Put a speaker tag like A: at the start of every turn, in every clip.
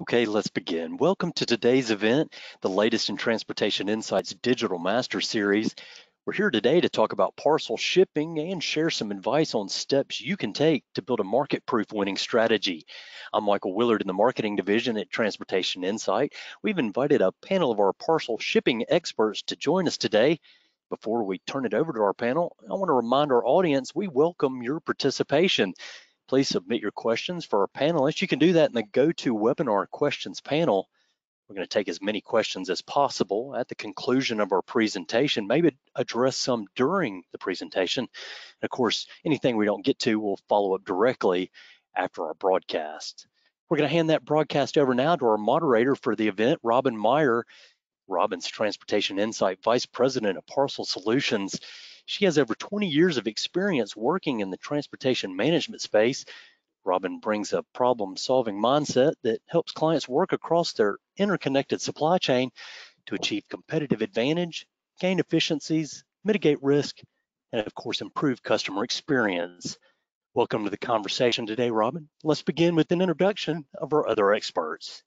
A: Okay, let's begin. Welcome to today's event, the latest in Transportation Insights Digital Master Series. We're here today to talk about parcel shipping and share some advice on steps you can take to build a market-proof winning strategy. I'm Michael Willard in the marketing division at Transportation Insight. We've invited a panel of our parcel shipping experts to join us today. Before we turn it over to our panel, I want to remind our audience we welcome your participation please submit your questions for our panelists. You can do that in the GoToWebinar questions panel. We're going to take as many questions as possible at the conclusion of our presentation, maybe address some during the presentation. And of course, anything we don't get to, we'll follow up directly after our broadcast. We're going to hand that broadcast over now to our moderator for the event, Robyn Meyer. Robyn's Transportation Insight Vice President of Parcel Solutions. She has over 20 years of experience working in the transportation management space. Robyn brings a problem solving mindset that helps clients work across their interconnected supply chain to achieve competitive advantage, gain efficiencies, mitigate risk, and of course, improve customer experience. Welcome to the conversation today, Robyn. Let's begin with an introduction of our other experts.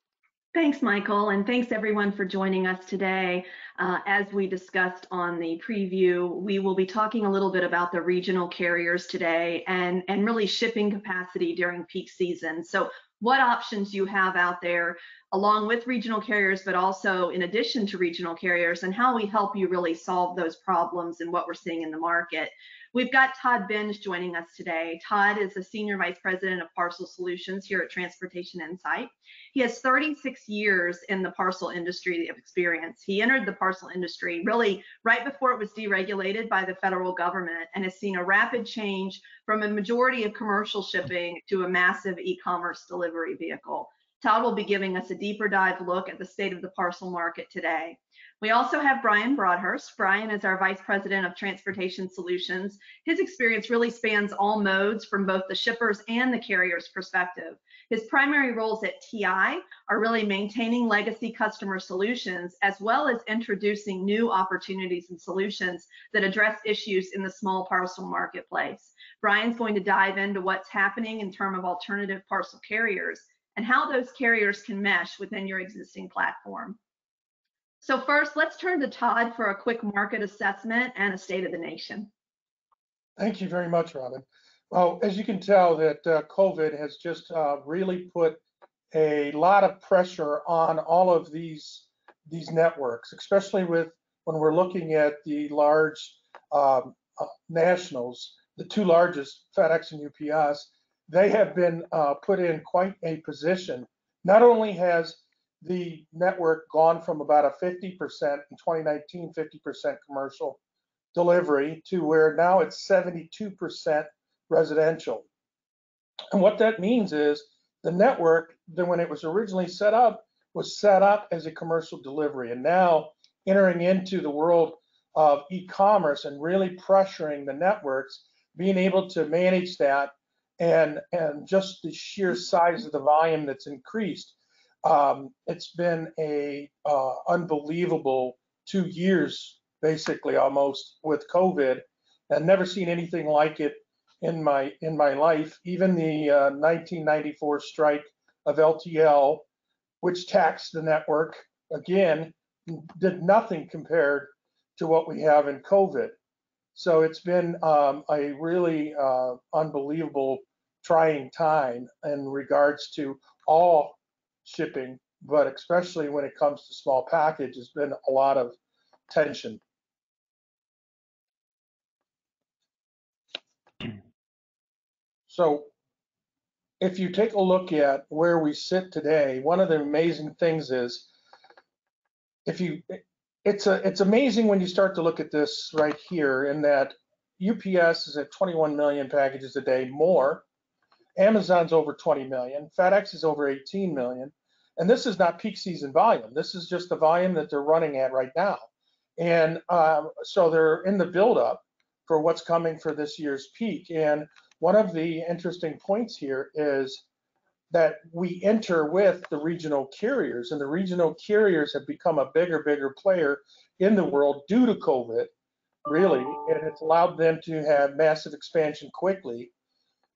B: Thanks, Michael, and thanks everyone for joining us today. Uh, as we discussed on the preview, we will be talking a little bit about the regional carriers today and, and really shipping capacity during peak season. So what options you have out there along with regional carriers, but also in addition to regional carriers and how we help you really solve those problems and what we're seeing in the market. We've got Todd Benge joining us today. Todd is the Senior Vice President of Parcel Solutions here at Transportation Insight. He has 36 years in the parcel industry of experience. He entered the parcel industry really right before it was deregulated by the federal government and has seen a rapid change from a majority of commercial shipping to a massive e-commerce delivery vehicle. Todd will be giving us a deeper dive look at the state of the parcel market today. We also have Brian Broadhurst. Brian is our Vice President of Transportation Solutions. His experience really spans all modes from both the shippers and the carrier's perspective. His primary roles at TI are really maintaining legacy customer solutions as well as introducing new opportunities and solutions that address issues in the small parcel marketplace. Brian's going to dive into what's happening in terms of alternative parcel carriers and how those carriers can mesh within your existing platform. So first, let's turn to Todd for a quick market assessment and a state of the nation.
C: Thank you very much, Robyn. Well, as you can tell that uh, COVID has just uh, really put a lot of pressure on all of these these networks, especially with when we're looking at the large um, uh, nationals, the two largest, FedEx and UPS, they have been uh, put in quite a position. Not only has the network gone from about a 50% in 2019, 50% commercial delivery to where now it's 72% residential. And what that means is the network, then when it was originally set up, was set up as a commercial delivery. And now entering into the world of e-commerce and really pressuring the networks, being able to manage that and and just the sheer size of the volume that's increased. Um, it's been a uh, unbelievable two years, basically almost with COVID, and never seen anything like it in my in my life. Even the uh, 1994 strike of LTL, which taxed the network again, did nothing compared to what we have in COVID. So it's been um, a really uh, unbelievable trying time in regards to all shipping, but especially when it comes to small package, there's been a lot of tension. So if you take a look at where we sit today, one of the amazing things is if you it's a it's amazing when you start to look at this right here in that UPS is at 21 million packages a day more Amazon's over 20 million, FedEx is over 18 million, and this is not peak season volume. This is just the volume that they're running at right now. And um, so they're in the buildup for what's coming for this year's peak. And one of the interesting points here is that we enter with the regional carriers, and the regional carriers have become a bigger, bigger player in the world due to COVID, really, and it's allowed them to have massive expansion quickly.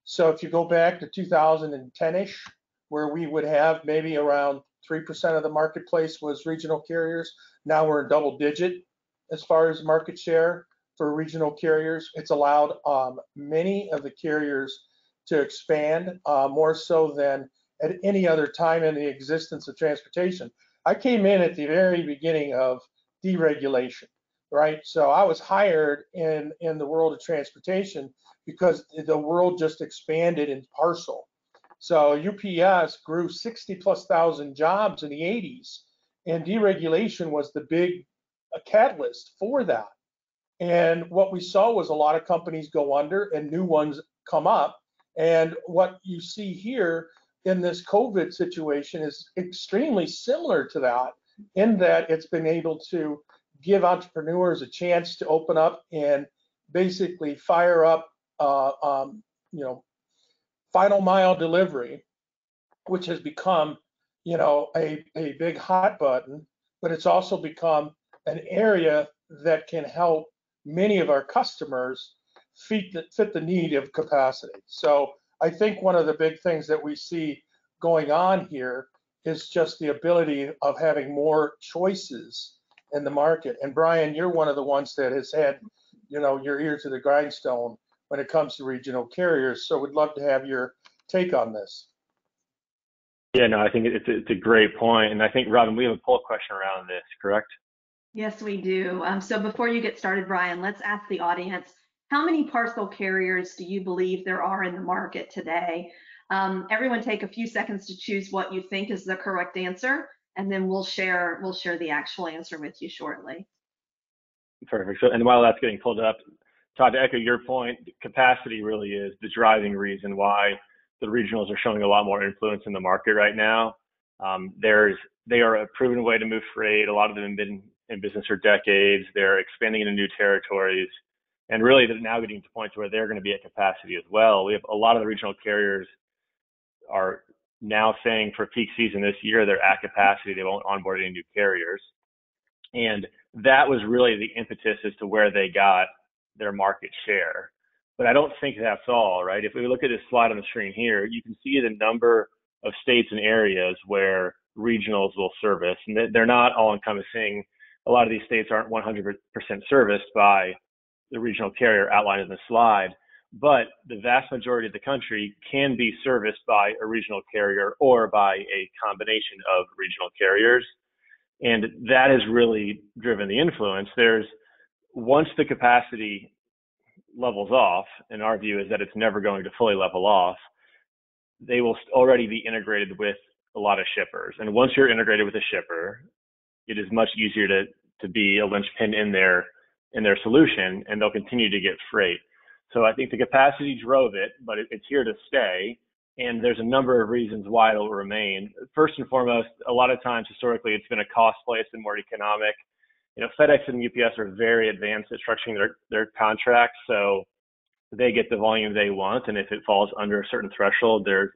C: So if you go back to 2010-ish, where we would have maybe around 3% of the marketplace was regional carriers. Now we're in double digit as far as market share for regional carriers. It's allowed um, many of the carriers to expand uh, more so than at any other time in the existence of transportation. I came in at the very beginning of deregulation, right? So I was hired in in the world of transportation because the world just expanded in parcel. So UPS grew 60 plus thousand jobs in the 80s, and deregulation was the big uh, catalyst for that. And what we saw was a lot of companies go under and new ones come up. And what you see here in this COVID situation is extremely similar to that in that it's been able to give entrepreneurs a chance to open up and basically fire up, uh, um, you know, final mile delivery, which has become, you know, a, a big hot button, but it's also become an area that can help many of our customers fit the, fit the need of capacity. So I think one of the big things that we see going on here is just the ability of having more choices in the market. And Brian, you're one of the ones that has had, you know, your ear to the grindstone when it comes to regional carriers. So we'd love to have your take on this.
D: Yeah, no, I think it's a, it's a great point, and I think Robyn, we have a poll question around this, correct?
B: Yes, we do. Um, so before you get started, Brian, let's ask the audience, how many parcel carriers do you believe there are in the market today? Um, everyone take a few seconds to choose what you think is the correct answer, and then we'll share we'll share the actual answer with you shortly.
D: Perfect. So, and while that's getting pulled up, Todd, to echo your point, capacity really is the driving reason why the regionals are showing a lot more influence in the market right now. Um, there's they are a proven way to move freight. A lot of them have been in business for decades. They're expanding into new territories, and really they're now getting to points where they're going to be at capacity as well. We have a lot of the regional carriers are now saying for peak season this year they're at capacity. They won't onboard any new carriers, and that was really the impetus as to where they got their market share. But I don't think that's all, right? If we look at this slide on the screen here, you can see the number of states and areas where regionals will service, and they're not all encompassing. A lot of these states aren't 100% serviced by the regional carrier outlined in the slide, but the vast majority of the country can be serviced by a regional carrier or by a combination of regional carriers. And that has really driven the influence. There's once the capacity levels off, and our view is that it's never going to fully level off, they will already be integrated with a lot of shippers. And once you're integrated with a shipper, it is much easier to, to be a linchpin in their in their solution, and they'll continue to get freight. So I think the capacity drove it, but it, it's here to stay. And there's a number of reasons why it'll remain. First and foremost, a lot of times historically, it's been a cost. It's been more economic you know, FedEx and UPS are very advanced at structuring their, their contracts. So they get the volume they want. And if it falls under a certain threshold, there,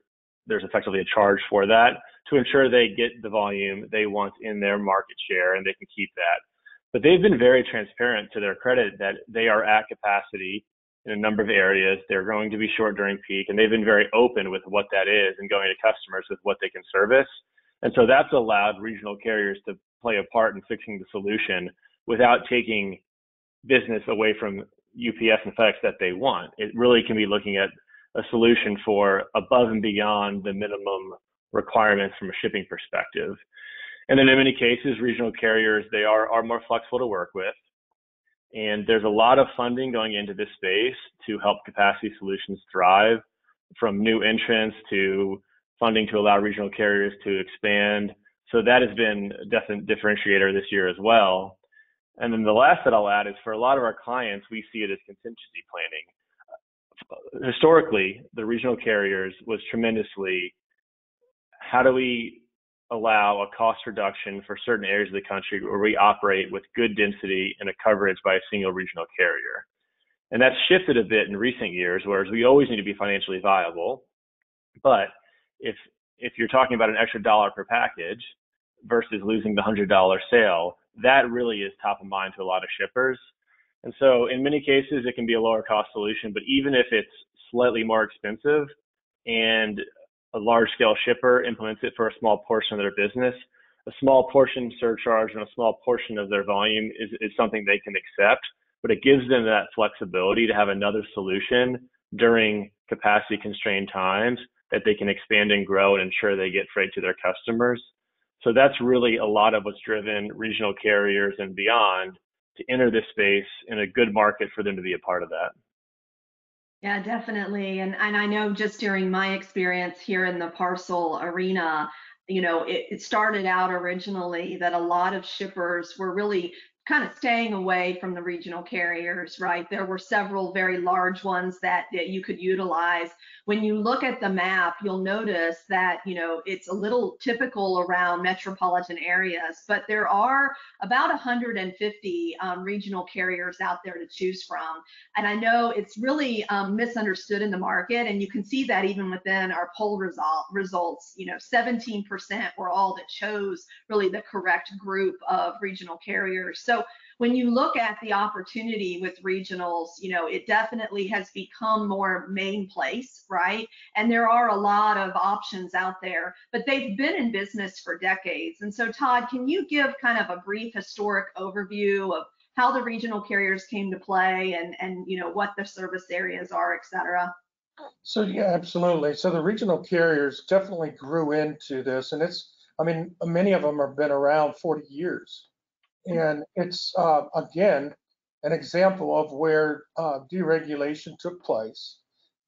D: there's effectively a charge for that to ensure they get the volume they want in their market share and they can keep that. But they've been very transparent to their credit that they are at capacity in a number of areas. They're going to be short during peak, and they've been very open with what that is and going to customers with what they can service. And so that's allowed regional carriers to play a part in fixing the solution without taking business away from UPS and FedEx that they want. It really can be looking at a solution for above and beyond the minimum requirements from a shipping perspective. And then in many cases, regional carriers, they are, are more flexible to work with. And there's a lot of funding going into this space to help capacity solutions thrive from new entrants to funding to allow regional carriers to expand so that has been a definite differentiator this year as well. And then the last that I'll add is for a lot of our clients, we see it as contingency planning. Historically, the regional carriers was tremendously how do we allow a cost reduction for certain areas of the country where we operate with good density and a coverage by a single regional carrier. And that's shifted a bit in recent years, whereas we always need to be financially viable. But if if you're talking about an extra dollar per package versus losing the hundred dollar sale, that really is top of mind to a lot of shippers. And so in many cases, it can be a lower cost solution, but even if it's slightly more expensive and a large scale shipper implements it for a small portion of their business, a small portion surcharge and a small portion of their volume is, is something they can accept, but it gives them that flexibility to have another solution during capacity constrained times that they can expand and grow and ensure they get freight to their customers. So that's really a lot of what's driven regional carriers and beyond to enter this space in a good market for them to be a part of that.
B: Yeah, definitely. And and I know just during my experience here in the parcel arena, you know, it, it started out originally that a lot of shippers were really kind of staying away from the regional carriers, right? There were several very large ones that, that you could utilize. When you look at the map, you'll notice that, you know, it's a little typical around metropolitan areas, but there are about 150 um, regional carriers out there to choose from. And I know it's really um, misunderstood in the market, and you can see that even within our poll result, results, you know, 17% were all that chose really the correct group of regional carriers. So when you look at the opportunity with regionals, you know, it definitely has become more main place, right? And there are a lot of options out there, but they've been in business for decades. And so Todd, can you give kind of a brief historic overview of how the regional carriers came to play and, and you know, what the service areas are, et cetera?
C: So yeah, absolutely. So the regional carriers definitely grew into this, and it's, I mean, many of them have been around 40 years. And it's, uh, again, an example of where uh, deregulation took place,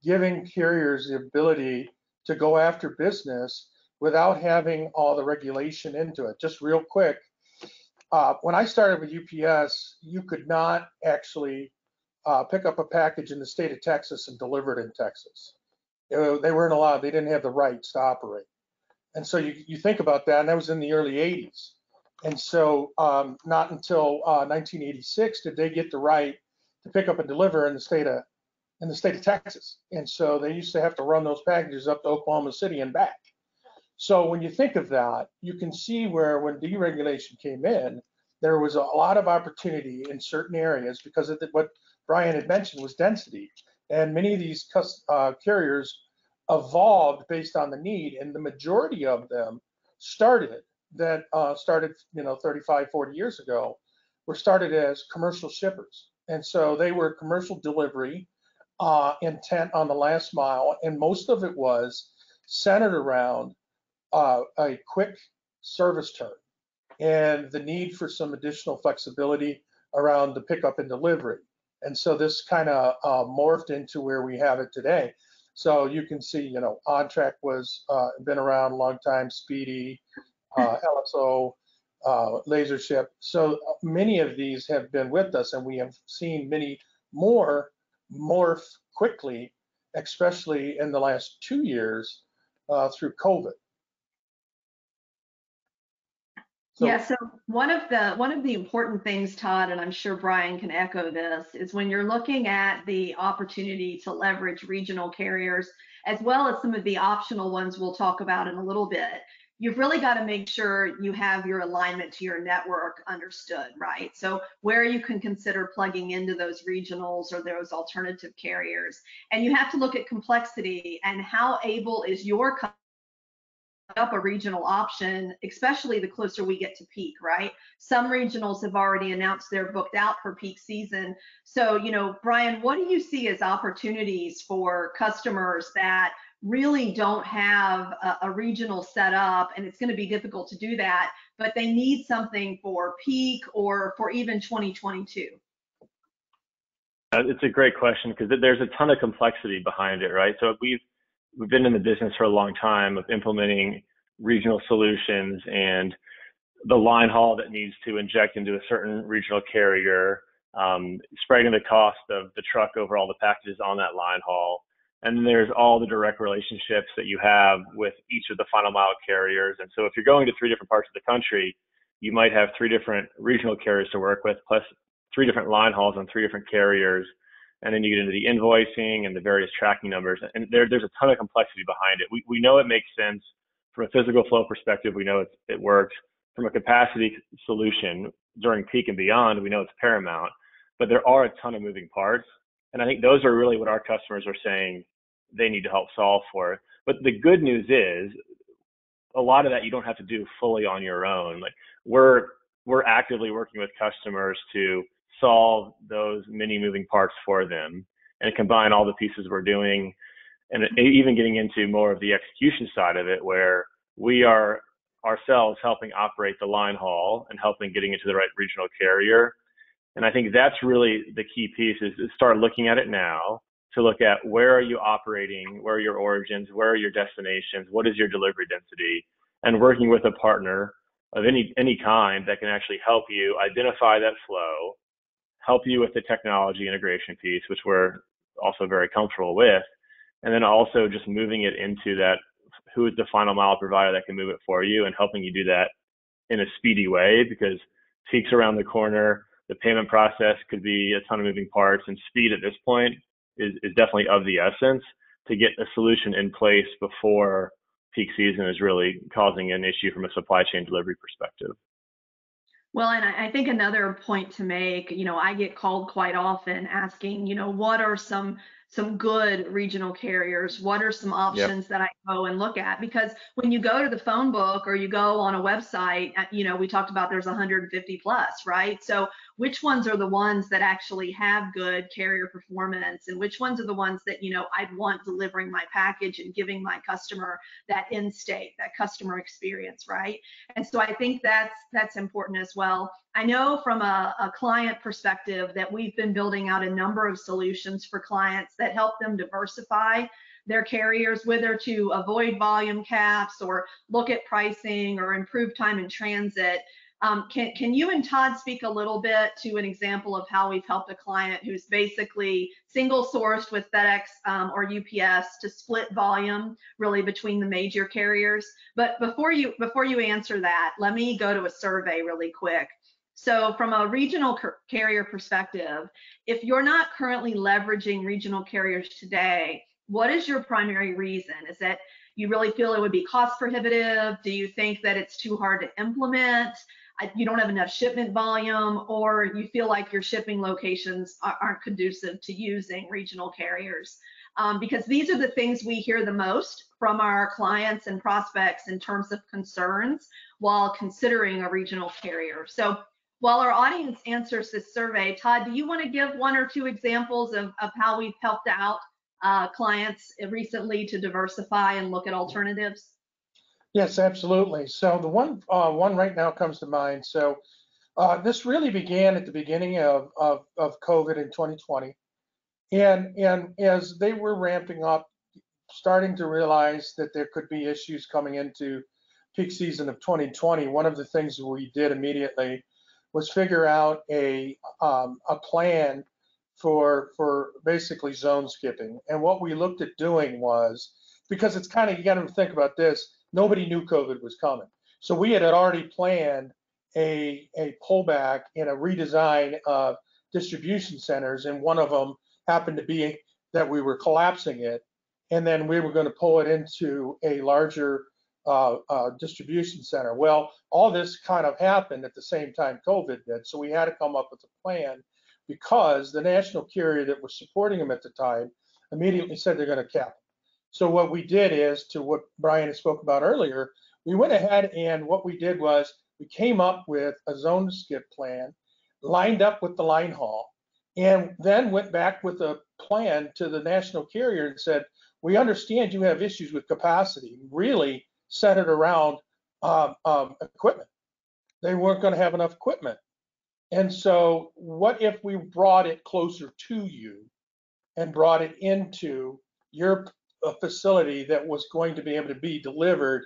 C: giving carriers the ability to go after business without having all the regulation into it. Just real quick, uh, when I started with UPS, you could not actually uh, pick up a package in the state of Texas and deliver it in Texas. they weren't allowed, they didn't have the rights to operate. And so you, you think about that, and that was in the early 80s. And so um, not until uh, 1986 did they get the right to pick up and deliver in the state of in the state of Texas. And so they used to have to run those packages up to Oklahoma City and back. So when you think of that, you can see where when deregulation came in, there was a lot of opportunity in certain areas because of the, what Brian had mentioned was density. And many of these uh, carriers evolved based on the need, and the majority of them started that uh, started, you know, 35, 40 years ago were started as commercial shippers. And so they were commercial delivery uh, intent on the last mile. And most of it was centered around uh, a quick service turn and the need for some additional flexibility around the pickup and delivery. And so this kind of uh, morphed into where we have it today. So you can see, you know, OnTrac was uh, been around a long time, Spee-Dee, uh, LSO, uh, LaserShip. So uh, many of these have been with us, and we have seen many more morph quickly, especially in the last two years uh, through COVID.
B: So, yeah, so one of the one of the important things, Todd, and I'm sure Brian can echo this, is when you're looking at the opportunity to leverage regional carriers, as well as some of the optional ones we'll talk about in a little bit, you've really got to make sure you have your alignment to your network understood, right? So where you can consider plugging into those regionals or those alternative carriers. And you have to look at complexity and how able is your up a regional option, especially the closer we get to peak, right? Some regionals have already announced they're booked out for peak season. So, you know, Brian, what do you see as opportunities for customers that really don't have a, a regional setup and it's going to be difficult to do that, but they need something for peak or for even 2022?
D: Uh, it's a great question because there's a ton of complexity behind it, right? So we've we've been in the business for a long time of implementing regional solutions and the line haul that needs to inject into a certain regional carrier, um, spreading the cost of the truck over all the packages on that line haul, and then there's all the direct relationships that you have with each of the final mile carriers. And so if you're going to three different parts of the country, you might have three different regional carriers to work with, plus three different line hauls on three different carriers. And then you get into the invoicing and the various tracking numbers. And there, there's a ton of complexity behind it. We, we know it makes sense from a physical flow perspective. We know it, it works. From a capacity solution during peak and beyond, we know it's paramount. But there are a ton of moving parts. And I think those are really what our customers are saying they need to help solve for. But the good news is, a lot of that you don't have to do fully on your own. Like we're we're actively working with customers to solve those many moving parts for them and combine all the pieces we're doing and even getting into more of the execution side of it where we are ourselves helping operate the line haul and helping getting into the right regional carrier. And I think that's really the key piece is, is start looking at it now to look at where are you operating, where are your origins, where are your destinations, what is your delivery density, and working with a partner of any any kind that can actually help you identify that flow, help you with the technology integration piece, which we're also very comfortable with, and then also just moving it into that who is the final mile provider that can move it for you and helping you do that in a speedy way because peaks around the corner, the payment process could be a ton of moving parts, and speed at this point is, is definitely of the essence to get a solution in place before peak season is really causing an issue from a supply chain delivery perspective.
B: Well, and I think another point to make, you know, I get called quite often asking, you know, what are some some good regional carriers? What are some options yep. that I go and look at? Because when you go to the phone book or you go on a website, uh, you know, we talked about there's 150 plus, right? So which ones are the ones that actually have good carrier performance and which ones are the ones that, you know, I'd want delivering my package and giving my customer that in state, that customer experience, right? And so I think that's that's important as well. I know from a, a, client perspective that we've been building out a number of solutions for clients that help them diversify their carriers, whether to avoid volume caps or look at pricing or improve time in transit. Um, can, can you and Todd speak a little bit to an example of how we've helped a client who's basically single sourced with FedEx um, or UPS to split volume really between the major carriers? But before you before you answer that, let me go to a survey really quick. So from a regional carrier perspective, if you're not currently leveraging regional carriers today, what is your primary reason? Is that you really feel it would be cost prohibitive? Do you think that it's too hard to implement? You don't have enough shipment volume, or you feel like your shipping locations aren't conducive to using regional carriers? Um, because these are the things we hear the most from our clients and prospects in terms of concerns while considering a regional carrier. So while our audience answers this survey, Todd, do you want to give one or two examples of, of how we've helped out uh, clients recently to diversify and look at alternatives?
C: Yes, absolutely. So the one uh, one right now comes to mind. So uh, this really began at the beginning of, of, of COVID in 2020. And, and as they were ramping up, starting to realize that there could be issues coming into peak season of 2020, one of the things we did immediately was figure out a um, a plan for for basically zone skipping. And what we looked at doing was because it's kind of you got to think about this. Nobody knew COVID was coming, so we had already planned a a pullback and a redesign of distribution centers, and one of them happened to be that we were collapsing it, and then we were going to pull it into a larger uh, uh, distribution center. Well, all this kind of happened at the same time COVID did, so we had to come up with a plan because the national carrier that was supporting them at the time immediately said they're going to cap. So what we did is to what Brian spoke about earlier, we went ahead and what we did was we came up with a zone skip plan, lined up with the line haul, and then went back with a plan to the national carrier and said, we understand you have issues with capacity. Really, centered around um, um, equipment. They weren't going to have enough equipment. And so, what if we brought it closer to you and brought it into your facility that was going to be able to be delivered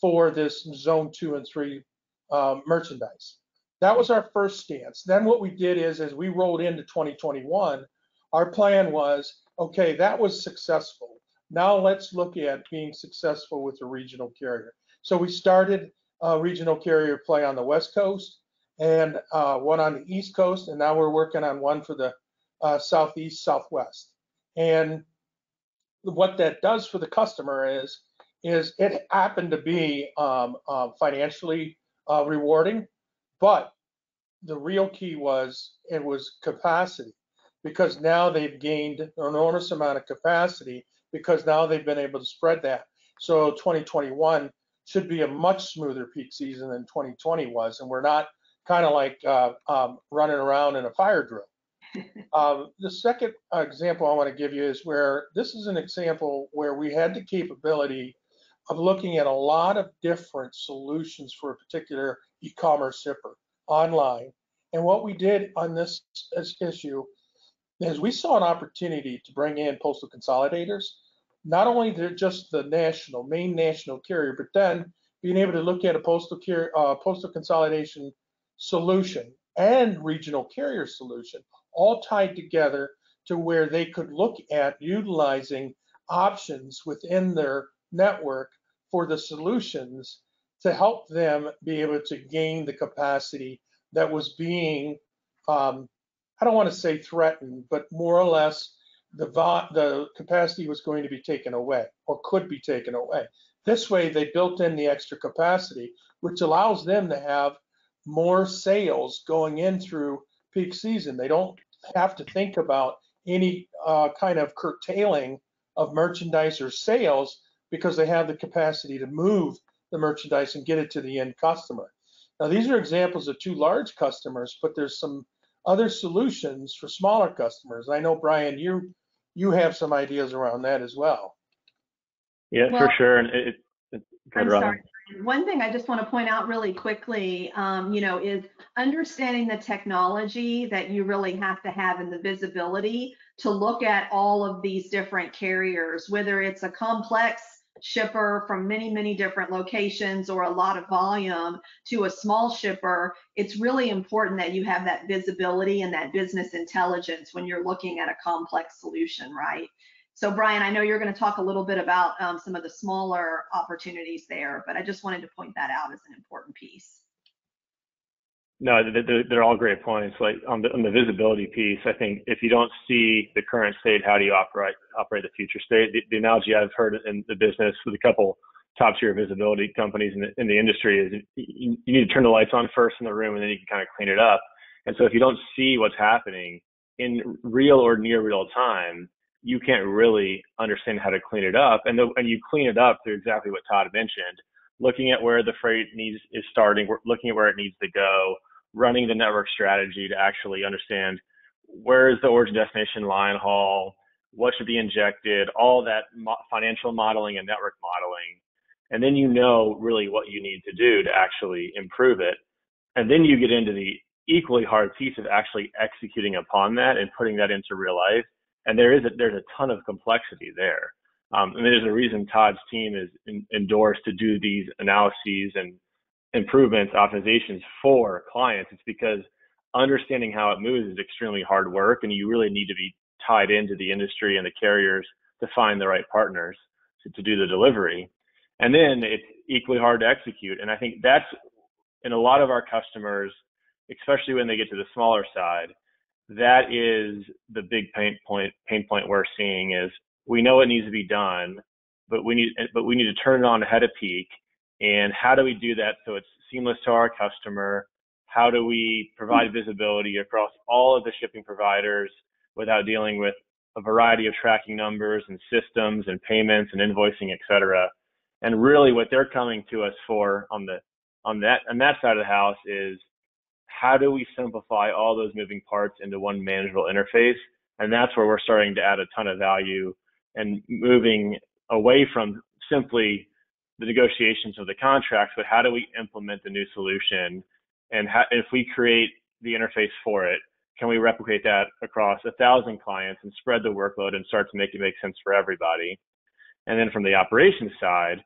C: for this zone two and three um, merchandise? That was our first stance. Then, what we did is, as we rolled into 2021, our plan was okay, that was successful. Now let's look at being successful with a regional carrier. So we started a regional carrier play on the West Coast and uh, one on the East Coast, and now we're working on one for the uh, Southeast, Southwest. And what that does for the customer is, is it happened to be um, uh, financially uh, rewarding, but the real key was it was capacity because now they've gained an enormous amount of capacity because now they've been able to spread that. So 2021 should be a much smoother peak season than 2020 was, and we're not kind of like uh, um, running around in a fire drill. Um, the second example I want to give you is where this is an example where we had the capability of looking at a lot of different solutions for a particular e-commerce shipper online. And what we did on this, issue is we saw an opportunity to bring in postal consolidators, not only just the national, main national carrier, but then being able to look at a postal uh, postal consolidation solution and regional carrier solution all tied together to where they could look at utilizing options within their network for the solutions to help them be able to gain the capacity that was being, um, I don't want to say threatened, but more or less the, the capacity was going to be taken away or could be taken away. This way, they built in the extra capacity, which allows them to have more sales going in through peak season. They don't have to think about any uh, kind of curtailing of merchandise or sales because they have the capacity to move the merchandise and get it to the end customer. Now, these are examples of two large customers, but there's some other solutions for smaller customers. I know, Brian, you you have some ideas around that as well.
D: Yeah, well, for sure. And it, it,
B: I'm sorry. One thing I just want to point out really quickly, um, you know, is understanding the technology that you really have to have and the visibility to look at all of these different carriers, whether it's a complex shipper from many, many different locations or a lot of volume to a small shipper, it's really important that you have that visibility and that business intelligence when you're looking at a complex solution, right? So Brian, I know you're going to talk a little bit about um, some of the smaller opportunities there, but I just wanted to point that out as an important piece.
D: No, they're all great points. Like on the on the visibility piece, I think if you don't see the current state, how do you operate operate the future state? The, the analogy I've heard in the business with a couple top tier visibility companies in the, in the industry is you, you need to turn the lights on first in the room, and then you can kind of clean it up. And so if you don't see what's happening in real or near real time, you can't really understand how to clean it up. And the, and you clean it up through exactly what Todd mentioned, looking at where the freight needs is starting, looking at where it needs to go, running the network strategy to actually understand where is the origin destination line haul, what should be injected, all that mo- financial modeling and network modeling. And then you know really what you need to do to actually improve it. And then you get into the equally hard piece of actually executing upon that and putting that into real life. And there is a, there's a ton of complexity there. Um, and there's a reason Todd's team is in, endorsed to do these analyses and improvements, optimizations for clients. It's because understanding how it moves is extremely hard work, and you really need to be tied into the industry and the carriers to find the right partners to, to do the delivery. And then it's equally hard to execute. And I think that's in a lot of our customers, especially when they get to the smaller side, that is the big pain point pain point we're seeing is we know it needs to be done, but we need but we need to turn it on ahead of peak and how do we do that so it's seamless to our customer? How do we provide visibility across all of the shipping providers without dealing with a variety of tracking numbers and systems and payments and invoicing, et cetera? And really what they're coming to us for on the on that on that side of the house is how do we simplify all those moving parts into one manageable interface? And that's where we're starting to add a ton of value and moving away from simply the negotiations of the contracts, but how do we implement the new solution? And how, if we create the interface for it, can we replicate that across a thousand clients and spread the workload and start to make it make sense for everybody? And then from the operations side,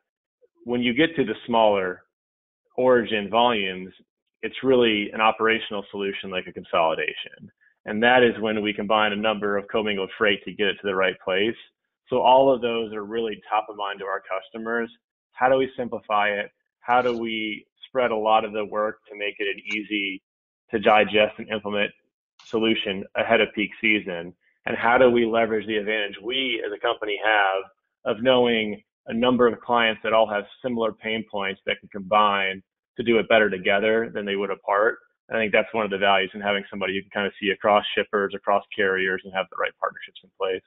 D: when you get to the smaller origin volumes, it's really an operational solution like a consolidation. And that is when we combine a number of commingled freight to get it to the right place. So all of those are really top of mind to our customers how do we simplify it? How do we spread a lot of the work to make it an easy to digest and implement solution ahead of peak season? And how do we leverage the advantage we as a company have of knowing a number of clients that all have similar pain points that can combine to do it better together than they would apart? I think that's one of the values in having somebody you can kind of see across shippers, across carriers, and have the right partnerships in place.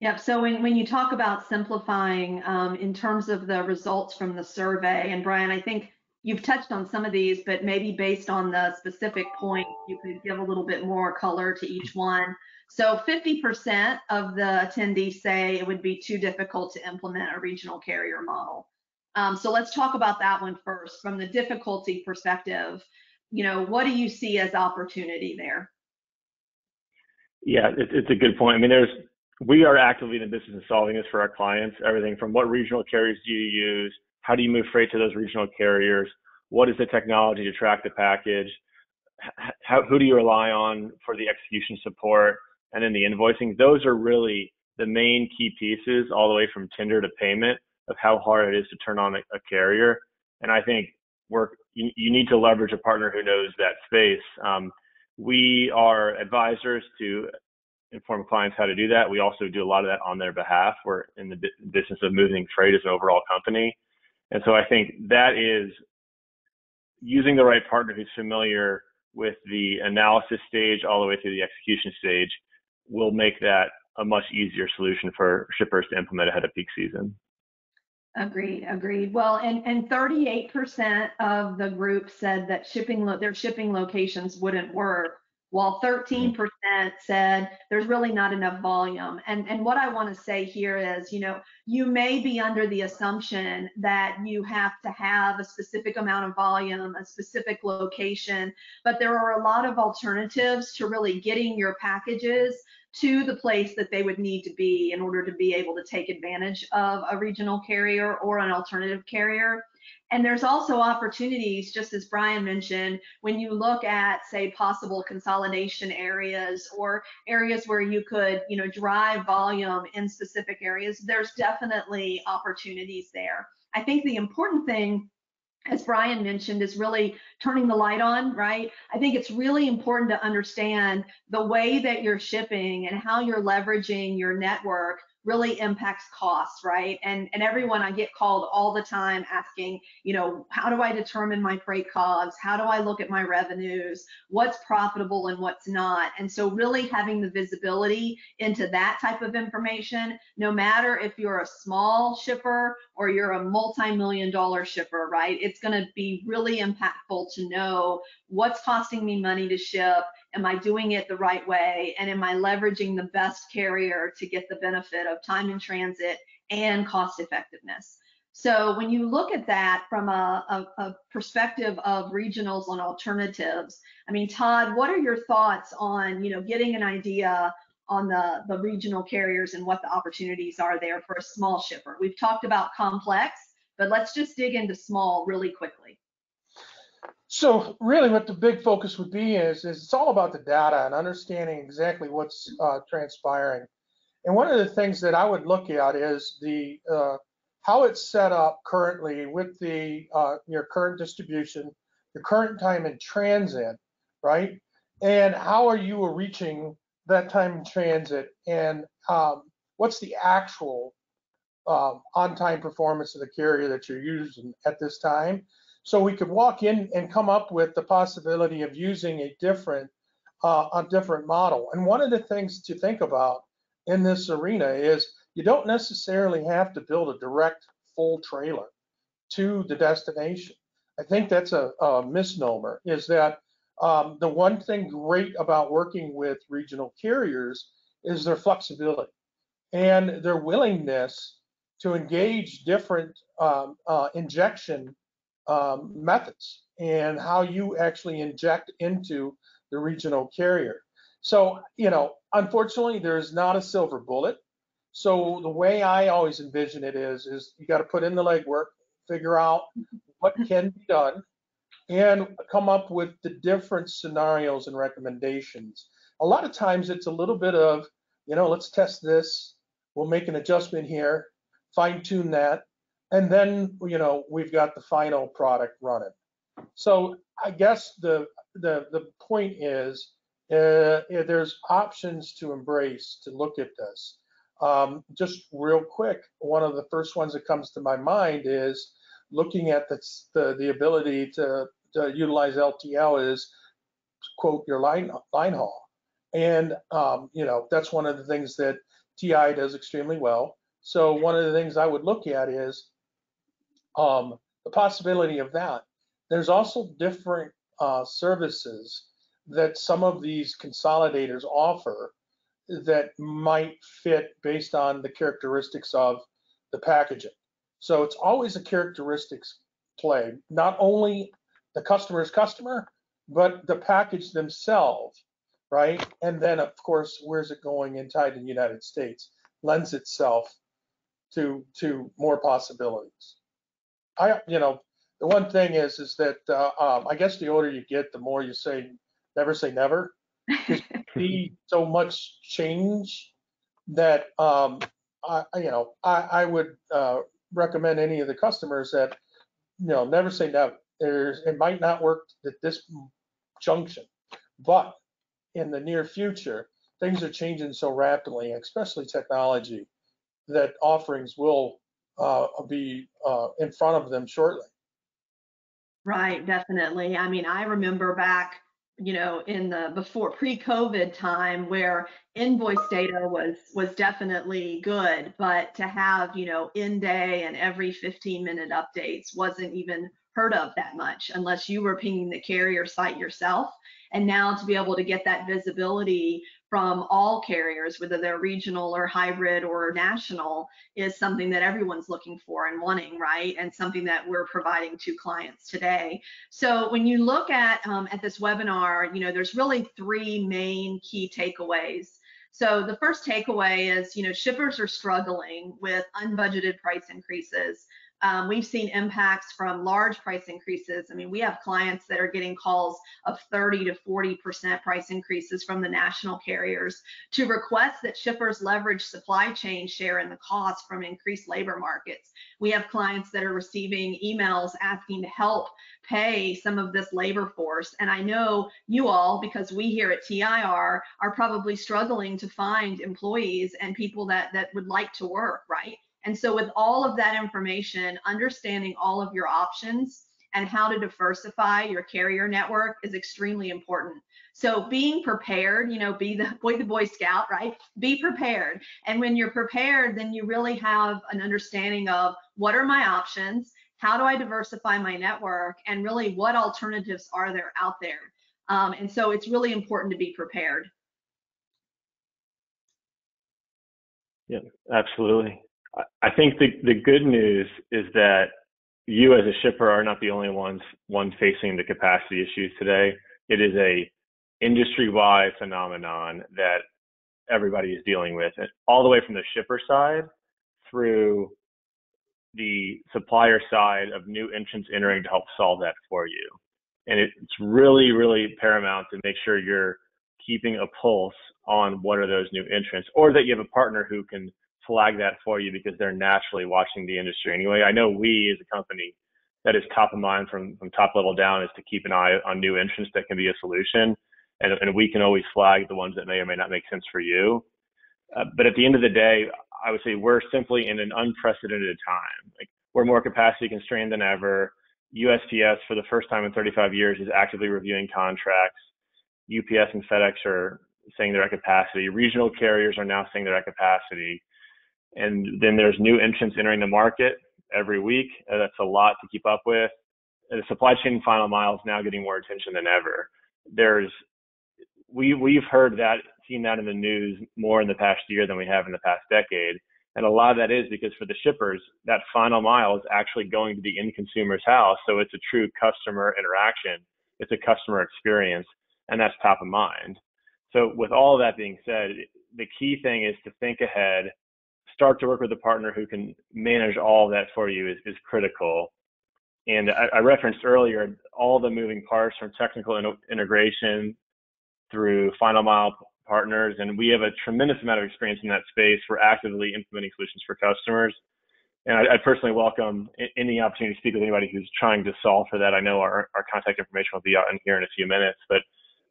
B: Yep. So when, when you talk about simplifying um, in terms of the results from the survey, and Brian, I think you've touched on some of these, but maybe based on the specific point, you could give a little bit more color to each one. So 50% of the attendees say it would be too difficult to implement a regional carrier model. Um, so let's talk about that one first. From the difficulty perspective, you know, what do you see as opportunity there?
D: Yeah, it, it's a good point. I mean, there's we are actively in the business of solving this for our clients. Everything from what regional carriers do you use? How do you move freight to those regional carriers? What is the technology to track the package? How, who do you rely on for the execution support and then the invoicing? Those are really the main key pieces, all the way from tender to payment, of how hard it is to turn on a, a carrier. And I think we're you, you, need to leverage a partner who knows that space. Um, we are advisors to inform clients how to do that. We also do a lot of that on their behalf. We're in the business of moving freight as an overall company. And so I think that is using the right partner who's familiar with the analysis stage all the way through the execution stage will make that a much easier solution for shippers to implement ahead of peak season.
B: Agreed, agreed. Well, and, and 38% of the group said that shipping their shipping locations wouldn't work while 13% said there's really not enough volume. And, and what I want to say here is, you know, you may be under the assumption that you have to have a specific amount of volume, a specific location, but there are a lot of alternatives to really getting your packages to the place that they would need to be in order to be able to take advantage of a regional carrier or an alternative carrier. And there's also opportunities, just as Brian mentioned, when you look at, say, possible consolidation areas or areas where you could, you know, drive volume in specific areas, there's definitely opportunities there. I think the important thing as Brian mentioned, is really turning the light on, right? I think it's really important to understand the way that you're shipping and how you're leveraging your network really impacts costs, right? And and everyone I get called all the time asking, you know, how do I determine my freight costs? How do I look at my revenues? What's profitable and what's not? And so really having the visibility into that type of information, no matter if you're a small shipper or you're a multi-million dollar shipper, right? It's going to be really impactful to know what's costing me money to ship Am I doing it the right way? And am I leveraging the best carrier to get the benefit of time in transit and cost effectiveness? So when you look at that from a, a, a, perspective of regionals and alternatives, I mean, Todd, what are your thoughts on, you know, getting an idea on the, the regional carriers and what the opportunities are there for a small shipper? We've talked about complex, but let's just dig into small really quickly.
C: So really what the big focus would be is, is it's all about the data and understanding exactly what's uh, transpiring. And one of the things that I would look at is the uh, how it's set up currently with the uh, your current distribution, your current time in transit, right? And how are you reaching that time in transit and um, what's the actual um, on-time performance of the carrier that you're using at this time so we could walk in and come up with the possibility of using a different, uh, a different model. And one of the things to think about in this arena is you don't necessarily have to build a direct full trailer to the destination. I think that's a, a misnomer. Is that um, the one thing great about working with regional carriers is their flexibility and their willingness to engage different um, uh, injection um, methods and how you actually inject into the regional carrier. So, you know, unfortunately, there's not a silver bullet. So the way I always envision it is, is you got to put in the legwork, figure out what can be done, and come up with the different scenarios and recommendations. A lot of times it's a little bit of, you know, let's test this. We'll make an adjustment here, fine tune that, and then you know we've got the final product running. So I guess the the the point is uh, there's options to embrace to look at this. Um, just real quick, one of the first ones that comes to my mind is looking at the the, the ability to, to utilize LTL is quote your line line haul, and um, you know that's one of the things that TI does extremely well. So one of the things I would look at is um, the possibility of that. There's also different uh, services that some of these consolidators offer that might fit based on the characteristics of the packaging. So it's always a characteristics play, not only the customer's customer, but the package themselves, right? And then of course, where's it going inside the United States lends itself to to more possibilities. I, you know, the one thing is is that uh, um, I guess the older you get, the more you say never say never. see so much change that um, I, you know, I, I would uh, recommend any of the customers that, you know, never say never. There's, it might not work at this junction, but in the near future, things are changing so rapidly, especially technology, that offerings will uh, be uh, in front of them shortly.
B: Right, definitely. I mean, I remember back you know in the before pre-covid time where invoice data was was definitely good but to have you know in day and every 15 minute updates wasn't even heard of that much unless you were pinging the carrier site yourself and now to be able to get that visibility from all carriers, whether they're regional or hybrid or national, is something that everyone's looking for and wanting, right? And something that we're providing to clients today. So when you look at um, at this webinar, you know, there's really three main key takeaways. So the first takeaway is, you know, shippers are struggling with unbudgeted price increases. Um, we've seen impacts from large price increases. I mean, we have clients that are getting calls of 30 to 40% price increases from the national carriers to request that shippers leverage supply chain share in the cost from increased labor markets. We have clients that are receiving emails asking to help pay some of this labor force. And I know you all, because we here at TIR are probably struggling to find employees and people that, that would like to work, right? And so with all of that information, understanding all of your options and how to diversify your carrier network is extremely important. So being prepared, you know, be the boy the boy scout, right? Be prepared. And when you're prepared, then you really have an understanding of what are my options, how do I diversify my network, and really what alternatives are there out there. Um, and so it's really important to be prepared.
D: Yeah, absolutely. I think the, the good news is that you as a shipper are not the only ones one facing the capacity issues today. It is a industry-wide phenomenon that everybody is dealing with, all the way from the shipper side through the supplier side of new entrants entering to help solve that for you. And it's really, really paramount to make sure you're keeping a pulse on what are those new entrants, or that you have a partner who can flag that for you because they're naturally watching the industry anyway. I know we as a company that is top of mind from, from top level down is to keep an eye on new entrants that can be a solution. And, and we can always flag the ones that may or may not make sense for you. Uh, but at the end of the day, I would say we're simply in an unprecedented time. Like we're more capacity constrained than ever. USPS for the first time in 35 years is actively reviewing contracts. UPS and FedEx are saying they're at capacity. Regional carriers are now saying they're at capacity and then there's new entrants entering the market every week. Uh, that's a lot to keep up with. The supply chain final mile is now getting more attention than ever. There's we we've heard that seen that in the news more in the past year than we have in the past decade. And a lot of that is because for the shippers, that final mile is actually going to the end consumer's house. So it's a true customer interaction. It's a customer experience, and that's top of mind. So with all that being said, the key thing is to think ahead start to work with a partner who can manage all that for you is, is critical. And I, I, referenced earlier all the moving parts from technical in- integration through final mile partners, and we have a tremendous amount of experience in that space. We're actively implementing solutions for customers. And I, I personally welcome any opportunity to speak with anybody who's trying to solve for that. I know our, our contact information will be out in here in a few minutes, but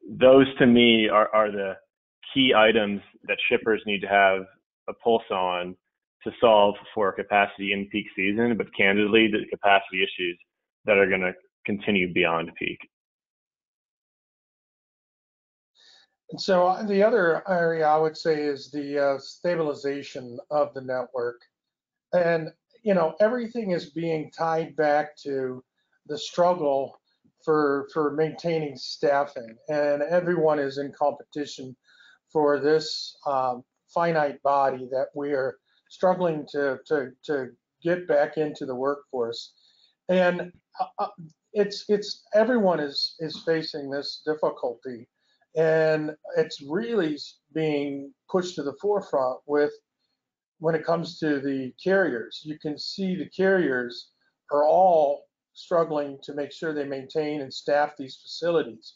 D: those to me are, are the key items that shippers need to have a pulse on to solve for capacity in peak season, but candidly, the capacity issues that are going to continue beyond peak.
C: And so uh, the other area I would say is the uh, stabilization of the network. And, you know, everything is being tied back to the struggle for, for maintaining staffing. And everyone is in competition for this um, finite body that we are struggling to, to, to get back into the workforce. And uh, uh it's, it's, everyone is, is facing this difficulty and it's really being pushed to the forefront with when it comes to the carriers. You can see the carriers are all struggling to make sure they maintain and staff these facilities.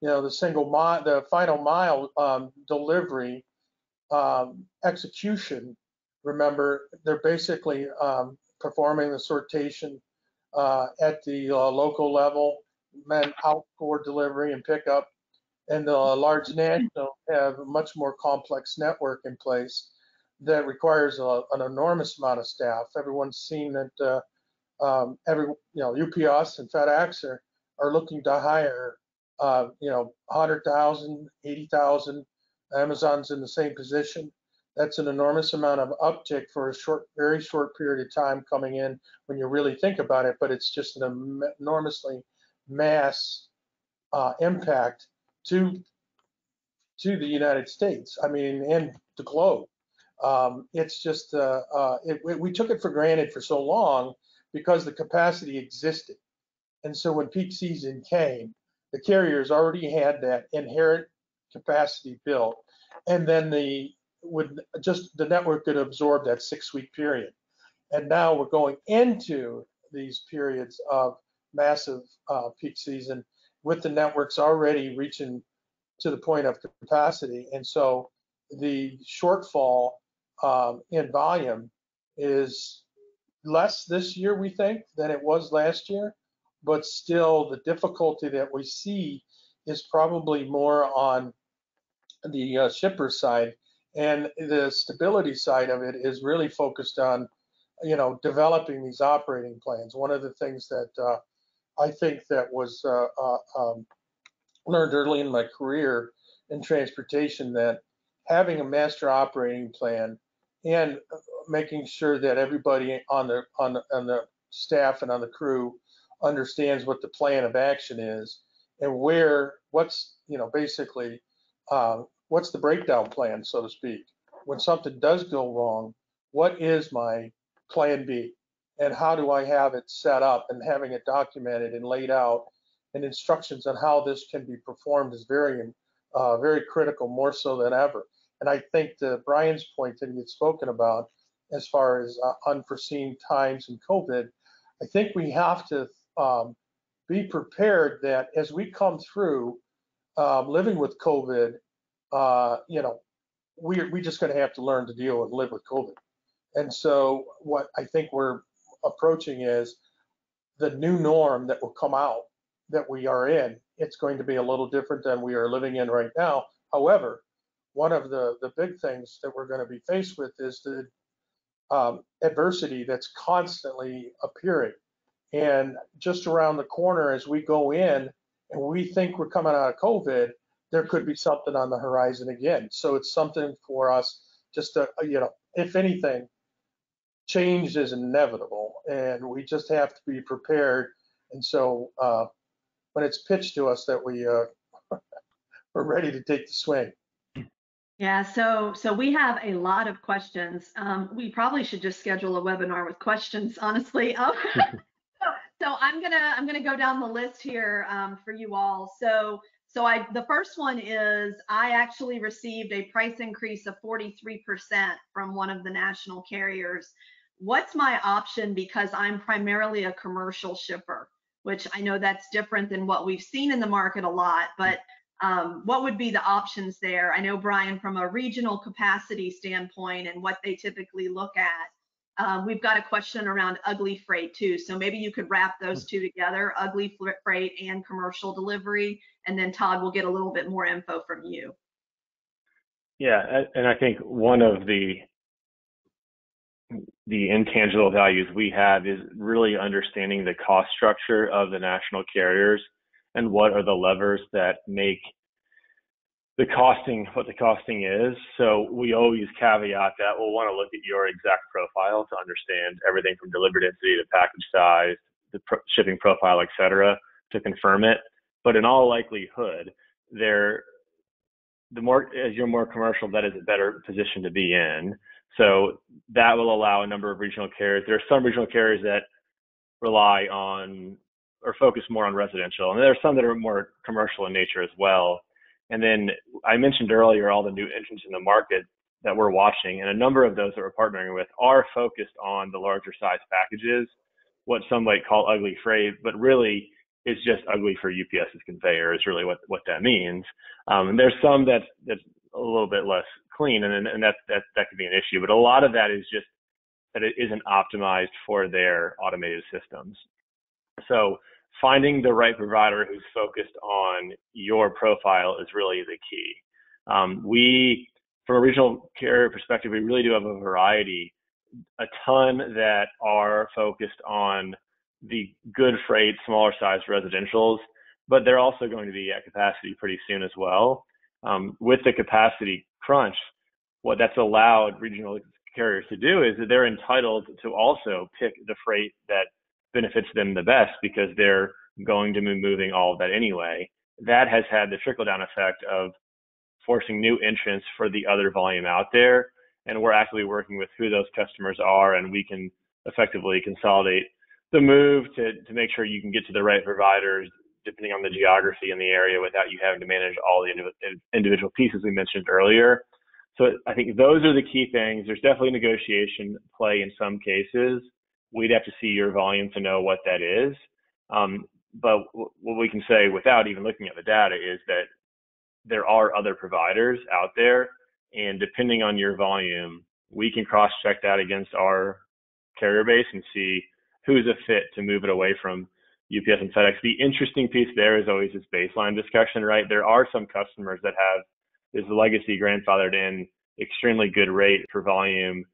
C: You know, the single mile, the final mile um, delivery um, execution. Remember, they're basically um, performing the sortation uh, at the uh, local level, then out for delivery and pickup and the large national have a much more complex network in place that requires a, an enormous amount of staff. Everyone's seen that uh, um, every, you know, UPS and FedEx are, are looking to hire, uh, you know, 100,000, 80,000. Amazon's in the same position. That's an enormous amount of uptick for a short, very short period of time coming in when you really think about it, but it's just an enormously mass uh, impact to to the United States. I mean, and the globe. Um, it's just uh, uh, it, we took it for granted for so long because the capacity existed, and so when peak season came, the carriers already had that inherent capacity built, and then the would just the network could absorb that six week period, and now we're going into these periods of massive uh, peak season with the networks already reaching to the point of capacity. And so the shortfall um, in volume is less this year, we think, than it was last year. But still, the difficulty that we see is probably more on the uh, shipper side. And the stability side of it is really focused on, you know, developing these operating plans. One of the things that uh, I think that was uh, uh, um, learned early in my career in transportation that having a master operating plan and making sure that everybody on the on the, on the staff and on the crew understands what the plan of action is and where what's you know basically uh, what's the breakdown plan so to speak when something does go wrong what is my plan b and how do I have it set up and having it documented and laid out and instructions on how this can be performed is very, uh, very critical, more so than ever. And I think to Brian's point that he had spoken about, as far as uh, unforeseen times and COVID, I think we have to um, be prepared that as we come through um, living with COVID, uh, you know, we're we just going to have to learn to deal and live with COVID. And so what I think we're approaching is the new norm that will come out that we are in. It's going to be a little different than we are living in right now. However, one of the, the big things that we're going to be faced with is the um, adversity that's constantly appearing. And just around the corner as we go in and we think we're coming out of COVID, there could be something on the horizon again. So it's something for us just to, you know, if anything, change is inevitable and we just have to be prepared. And so uh, when it's pitched to us that we uh, we're ready to take the swing.
B: Yeah, so so we have a lot of questions. Um, we probably should just schedule a webinar with questions, honestly. Um, so, I'm gonna I'm gonna go down the list here um, for you all. So so I the first one is I actually received a price increase of 43% from one of the national carriers what's my option because I'm primarily a commercial shipper, which I know that's different than what we've seen in the market a lot, but um, what would be the options there? I know, Brian, from a regional capacity standpoint and what they typically look at, um, we've got a question around ugly freight too. So maybe you could wrap those two together, ugly freight and commercial delivery, and then Todd will get a little bit more info from you.
D: Yeah, and I think one of the the intangible values we have is really understanding the cost structure of the national carriers and what are the levers that make the costing, what the costing is. So we always caveat that we'll want to look at your exact profile to understand everything from delivery density to package size, the pro- shipping profile, et cetera, to confirm it. But in all likelihood, there, the more as you're more commercial, that is a better position to be in. So that will allow a number of regional carriers. There are some regional carriers that rely on or focus more on residential, and there are some that are more commercial in nature as well. And then I mentioned earlier all the new entrants in the market that we're watching, and a number of those that we're partnering with are focused on the larger size packages, what some might call ugly freight, but really it's just ugly for UPS's conveyor is really what, what that means. Um, and there's some that's, that's a little bit less clean, and, and that, that, that could be an issue. But a lot of that is just that it isn't optimized for their automated systems. So finding the right provider who's focused on your profile is really the key. Um, we, from a regional carrier perspective, we really do have a variety, a ton that are focused on the good freight, smaller size residentials, but they're also going to be at capacity pretty soon as well. Um, with the capacity crunch, what that's allowed regional carriers to do is that they're entitled to also pick the freight that benefits them the best because they're going to be moving all of that anyway. That has had the trickle down effect of forcing new entrants for the other volume out there. And we're actively working with who those customers are, and we can effectively consolidate the move to, to make sure you can get to the right providers depending on the geography in the area without you having to manage all the individual pieces we mentioned earlier. So I think those are the key things. There's definitely negotiation play in some cases. We'd have to see your volume to know what that is. Um, but what we can say without even looking at the data is that there are other providers out there, and depending on your volume, we can cross check that against our carrier base and see who's a fit to move it away from UPS and FedEx. The interesting piece there is always this baseline discussion, right? There are some customers that have this legacy grandfathered in extremely good rate for volume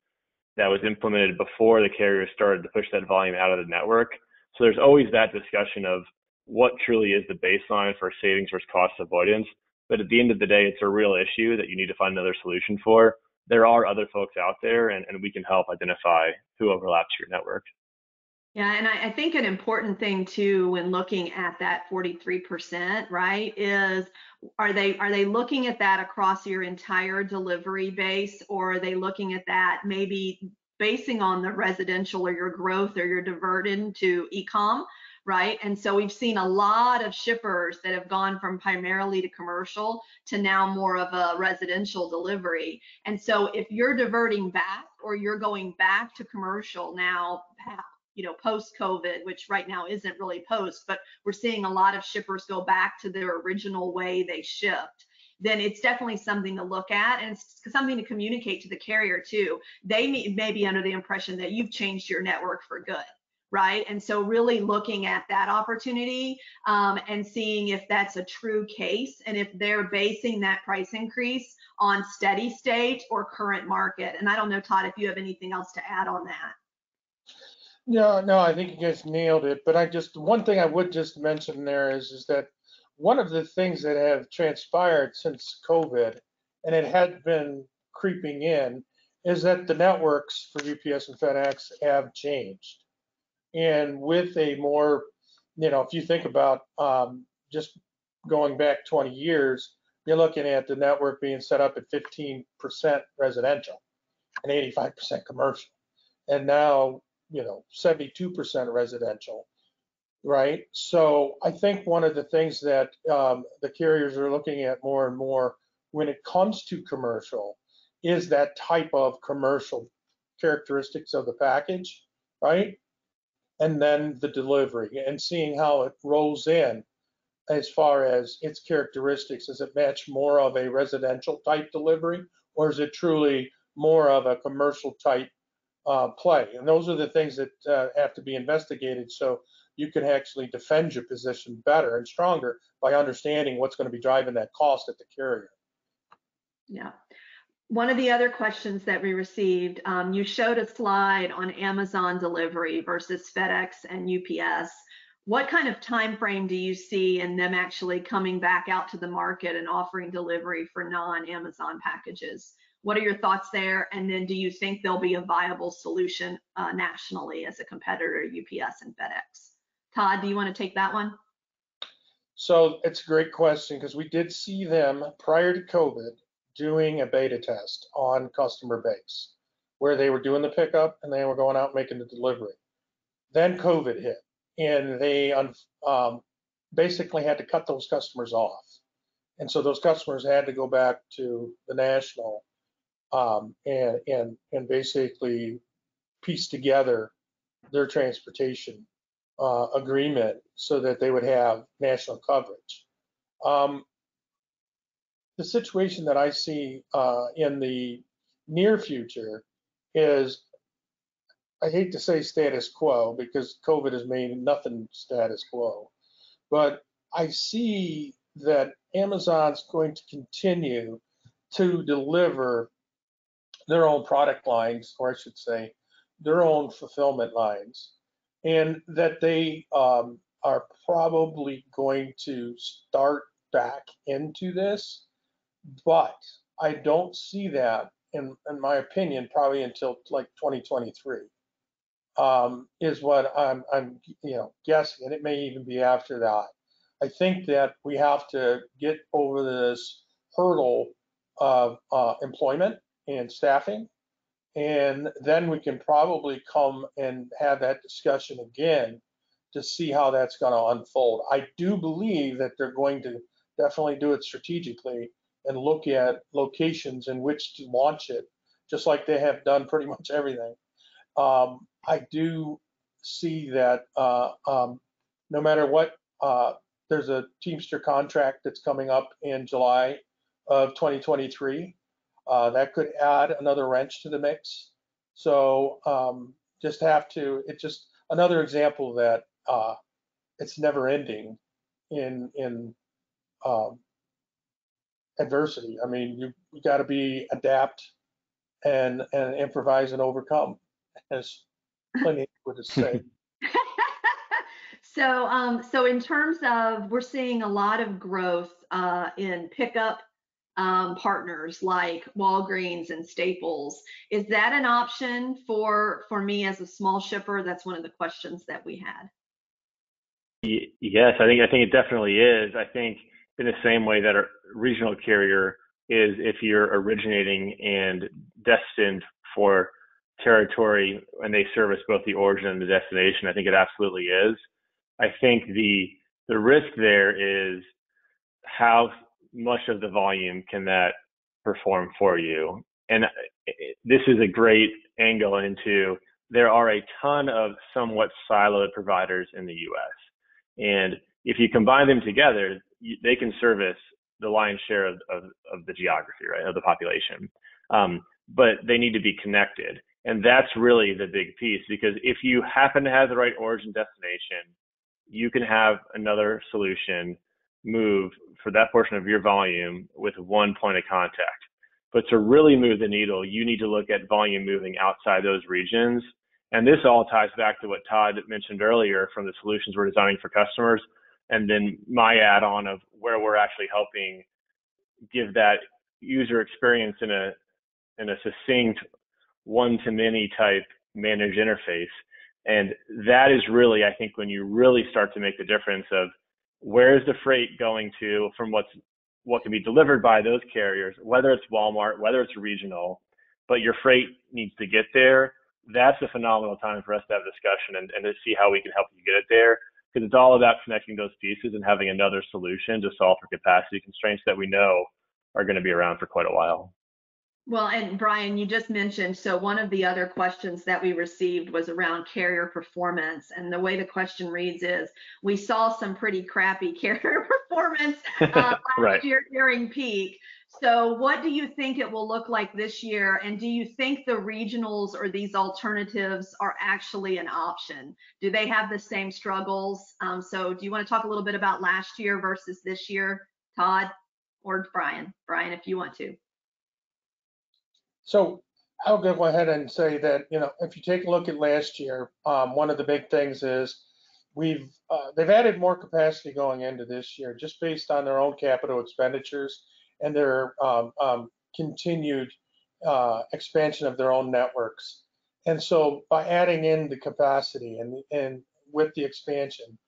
D: that was implemented before the carrier started to push that volume out of the network. So there's always that discussion of what truly is the baseline for savings versus cost avoidance. But at the end of the day, it's a real issue that you need to find another solution for. There are other folks out there, and, and we can help identify who overlaps your network.
B: Yeah, and I, I, think an important thing too when looking at that 43%, right, is are they are they looking at that across your entire delivery base or are they looking at that maybe basing on the residential or your growth or your diverted to e-com, right? And so we've seen a lot of shippers that have gone from primarily to commercial to now more of a residential delivery. And so if you're diverting back or you're going back to commercial now, you know, post COVID, which right now isn't really post, but we're seeing a lot of shippers go back to their original way they shipped then it's definitely something to look at and it's something to communicate to the carrier too. They may, may be under the impression that you've changed your network for good, right? And so really looking at that opportunity um, and seeing if that's a true case and if they're basing that price increase on steady state or current market. And I don't know, Todd, if you have anything else to add on that.
C: No, no, I think you guys nailed it. But I just one thing I would just mention there is is that one of the things that have transpired since COVID, and it had been creeping in, is that the networks for UPS and FedEx have changed. And with a more, you know, if you think about um, just going back 20 years, you're looking at the network being set up at 15% residential and 85% commercial. And now you know, 72% residential, right? So I think one of the things that um, the carriers are looking at more and more when it comes to commercial is that type of commercial characteristics of the package, right? And then the delivery and seeing how it rolls in as far as its characteristics. Does it match more of a residential type delivery or is it truly more of a commercial type uh, play. And those are the things that uh, have to be investigated so you can actually defend your position better and stronger by understanding what's going to be driving that cost at the carrier.
B: Yeah. One of the other questions that we received, um, you showed a slide on Amazon delivery versus FedEx and UPS. what kind of time frame do you see in them actually coming back out to the market and offering delivery for non-Amazon packages? What are your thoughts there? And then do you think there'll be a viable solution uh, nationally as a competitor to UPS and FedEx? Todd, do you want to take that one?
C: So it's a great question because we did see them prior to COVID doing a beta test on customer base where they were doing the pickup and they were going out making the delivery. Then COVID hit and they um, basically had to cut those customers off. And so those customers had to go back to the national um, and, and, and basically piece together their transportation uh, agreement so that they would have national coverage. Um, the situation that I see uh, in the near future is, I hate to say status quo because COVID has made nothing status quo, but I see that Amazon's going to continue to deliver their own product lines, or I should say, their own fulfillment lines, and that they um, are probably going to start back into this, but I don't see that, in, in my opinion, probably until like 2023. Um, is what I'm, I'm, you know, guessing, and it may even be after that. I think that we have to get over this hurdle of uh, employment and staffing. And then we can probably come and have that discussion again to see how that's going to unfold. I do believe that they're going to definitely do it strategically and look at locations in which to launch it, just like they have done pretty much everything. Um, I do see that uh, um, no matter what, uh, there's a Teamster contract that's coming up in July of 2023 uh, that could add another wrench to the mix. So um, just have to, it's just another example that uh, it's never ending in in um, adversity. I mean, you, you got to be adapt and and improvise and overcome, as Clint would say.
B: so um, so in terms of, we're seeing a lot of growth uh, in pickup um, partners like Walgreens and Staples. Is that an option for for me as a small shipper? That's one of the questions that we had.
D: Yes, I think I think it definitely is. I think in the same way that a regional carrier is if you're originating and destined for territory and they service both the origin and the destination, I think it absolutely is. I think the the risk there is how much of the volume can that perform for you? And uh, this is a great angle into there are a ton of somewhat siloed providers in the US. And if you combine them together, they can service the lion's share of, of, of the geography, right, of the population. Um, but they need to be connected. And that's really the big piece because if you happen to have the right origin destination, you can have another solution move for that portion of your volume with one point of contact. But to really move the needle, you need to look at volume moving outside those regions. And this all ties back to what Todd mentioned earlier from the solutions we're designing for customers. And then my add on of where we're actually helping give that user experience in a, in a succinct one to many type managed interface. And that is really, I think, when you really start to make the difference of where is the freight going to from what's what can be delivered by those carriers, whether it's Walmart, whether it's regional, but your freight needs to get there. That's a phenomenal time for us to have a discussion and, and to see how we can help you get it there. Because it's all about connecting those pieces and having another solution to solve for capacity constraints that we know are going to be around for quite a while.
B: Well, and Brian, you just mentioned, so one of the other questions that we received was around carrier performance. And the way the question reads is, we saw some pretty crappy carrier performance uh, last
D: right.
B: year during peak. So what do you think it will look like this year? And do you think the regionals or these alternatives are actually an option? Do they have the same struggles? Um, so do you want to talk a little bit about last year versus this year, Todd or Brian? Brian, if you want to.
C: So I'll go ahead and say that, you know, if you take a look at last year, um, one of the big things is we've uh, they've added more capacity going into this year just based on their own capital expenditures and their um, um, continued uh, expansion of their own networks. And so by adding in the capacity and and with the expansion,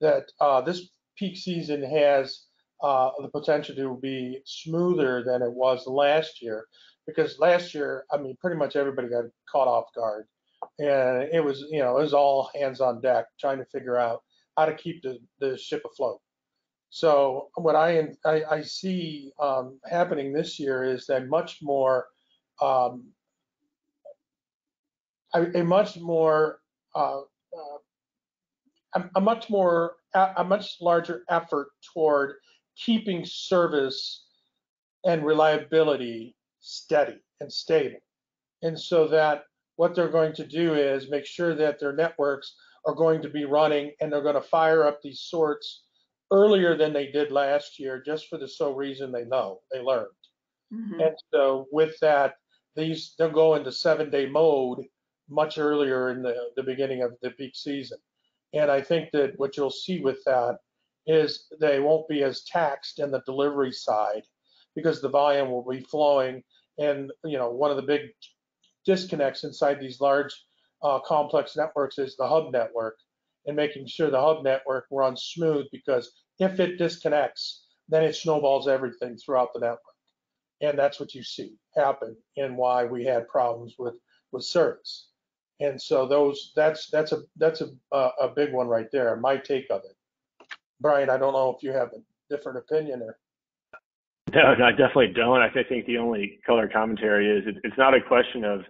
C: that uh, this peak season has uh, the potential to be smoother than it was last year because last year, I mean, pretty much everybody got caught off guard. And it was you know it was all hands on deck trying to figure out how to keep the, the ship afloat. So what i i, I see um, happening this year is that much more um, a, much more uh, uh, a, much more a much larger effort toward keeping service and reliability steady and stable. And so that what they're going to do is make sure that their networks are going to be running and they're going to fire up these sorts earlier than they did last year just for the sole reason they know they learned. Mm-hmm. and so with that these they'll go into seven day mode much earlier in the, the beginning of the peak season. And i think that what you'll see with that is they won't be as taxed in the delivery side because the volume will be flowing and you know one of the big disconnects inside these large uh, complex networks is the hub network and making sure the hub network runs smooth because if it disconnects, then it snowballs everything throughout the network. And that's what you see happen and why we had problems with, with service. And so those that's that's a that's a a big one right there. My take of it. Brian, I don't know if you have a different opinion or.
D: No, I definitely don't. I think the only color commentary is it, it's not a question of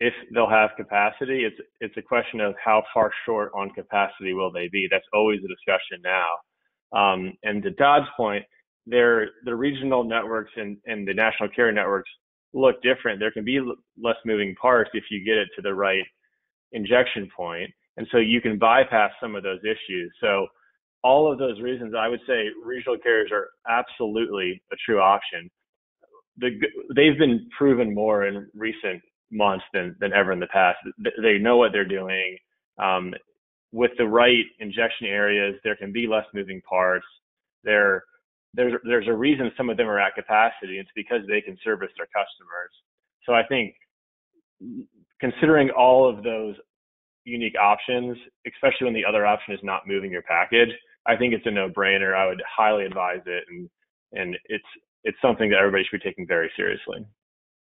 D: if they'll have capacity. It's it's a question of how far short on capacity will they be. That's always a discussion now. Um, and to Todd's point, their the regional networks and, and the national carrier networks look different. There can be less moving parts if you get it to the right injection point, and so you can bypass some of those issues. So all of those reasons, I would say regional carriers are absolutely a true option. The, they've been proven more in recent months than, than ever in the past. They know what they're doing. Um, with the right injection areas, there can be less moving parts. There, there's, there's a reason some of them are at capacity. It's because they can service their customers. So I think considering all of those unique options, especially when the other option is not moving your package, I think it's a no-brainer. I would highly advise it, and and it's it's something that everybody should be taking very seriously.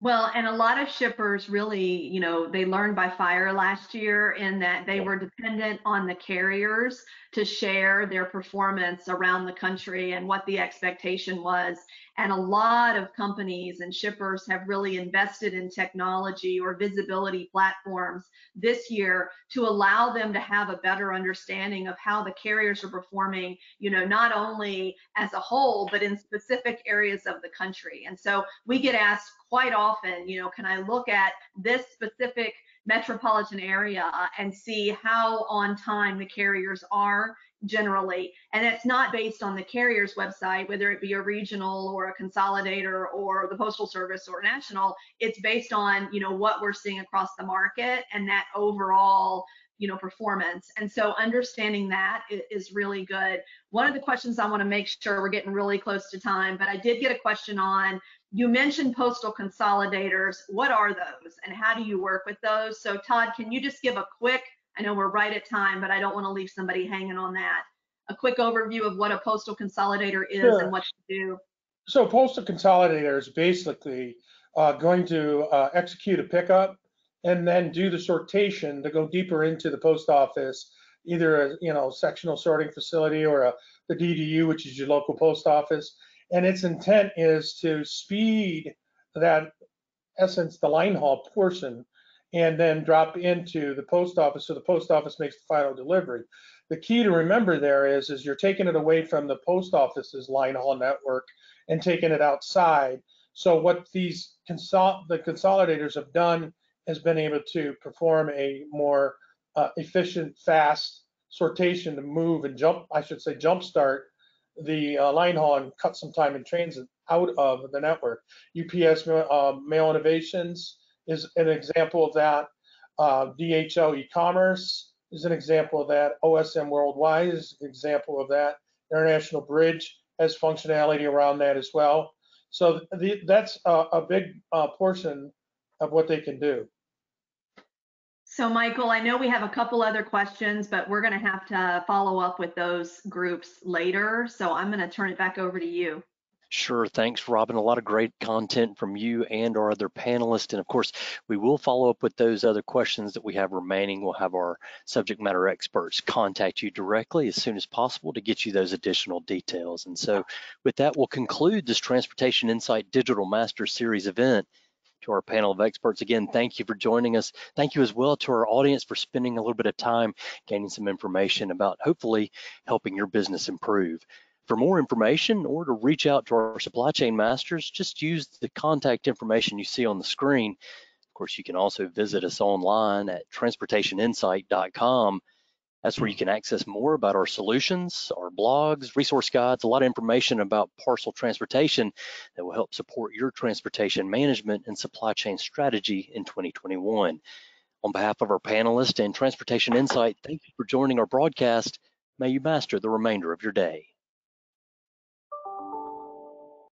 B: Well, and a lot of shippers really, you know, they learned by fire last year in that they were dependent on the carriers to share their performance around the country and what the expectation was. And a lot of companies and shippers have really invested in technology or visibility platforms this year to allow them to have a better understanding of how the carriers are performing, you know, not only as a whole, but in specific areas of the country. And so we get asked quite often, you know, can I look at this specific metropolitan area and see how on time the carriers are generally. And it's not based on the carrier's website, whether it be a regional or a consolidator or the postal service or national. It's based on, you know, what we're seeing across the market and that overall you know performance and so understanding that is really good one of the questions i want to make sure we're getting really close to time but i did get a question on you mentioned postal consolidators what are those and how do you work with those so todd can you just give a quick I know we're right at time, but I don't want to leave somebody hanging on that. A quick overview of what a postal consolidator is sure. and what to do.
C: So postal consolidator is basically uh, going to uh, execute a pickup and then do the sortation to go deeper into the post office, either a you know sectional sorting facility or a, the DDU, which is your local post office. And its intent is to speed that essence, the line haul portion and then drop into the post office so the post office makes the final delivery. The key to remember there is, is you're taking it away from the post office's line haul network and taking it outside. So what these consol the consolidators have done has been able to perform a more uh, efficient, fast sortation to move and jump, I should say, jumpstart the uh, line haul and cut some time in transit out of the network. UPS uh, Mail Innovations is an example of that. Uh, DHL e-commerce is an example of that. OSM Worldwide is an example of that. International Bridge has functionality around that as well. So the, that's a, a big uh, portion of what they can do.
B: So Michael, I know we have a couple other questions, but we're going to have to follow up with those groups later. So I'm going to turn it back over to you.
A: Sure. Thanks, Robyn. A lot of great content from you and our other panelists. And of course, we will follow up with those other questions that we have remaining. We'll have our subject matter experts contact you directly as soon as possible to get you those additional details. And so with that, we'll conclude this Transportation Insight Digital Master Series event. To our panel of experts, again, thank you for joining us. Thank you as well to our audience for spending a little bit of time gaining some information about hopefully helping your business improve. For more information or to reach out to our supply chain masters, just use the contact information you see on the screen. Of course, you can also visit us online at transportationinsight.com. That's where you hmm. can access more about our solutions, our blogs, resource guides, a lot of information about parcel transportation that will help support your transportation management and supply chain strategy in 2021. On behalf of our panelists and Transportation Insight, thank you for joining our broadcast. May you master the remainder of your day.